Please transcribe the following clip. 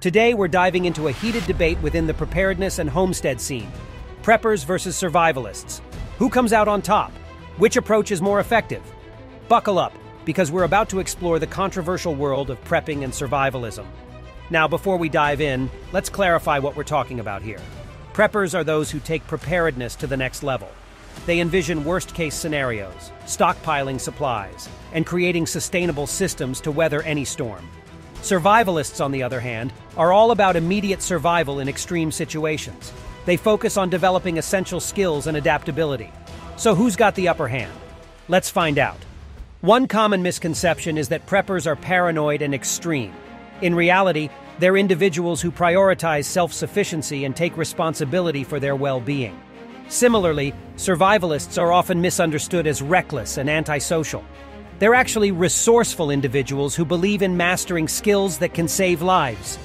Today, we're diving into a heated debate within the preparedness and homestead scene preppers versus survivalists. Who comes out on top? Which approach is more effective? Buckle up, because we're about to explore the controversial world of prepping and survivalism. Now, before we dive in, let's clarify what we're talking about here. Preppers are those who take preparedness to the next level. They envision worst case scenarios, stockpiling supplies, and creating sustainable systems to weather any storm. Survivalists, on the other hand, are all about immediate survival in extreme situations. They focus on developing essential skills and adaptability. So, who's got the upper hand? Let's find out. One common misconception is that preppers are paranoid and extreme. In reality, they're individuals who prioritize self sufficiency and take responsibility for their well being. Similarly, survivalists are often misunderstood as reckless and antisocial. They're actually resourceful individuals who believe in mastering skills that can save lives.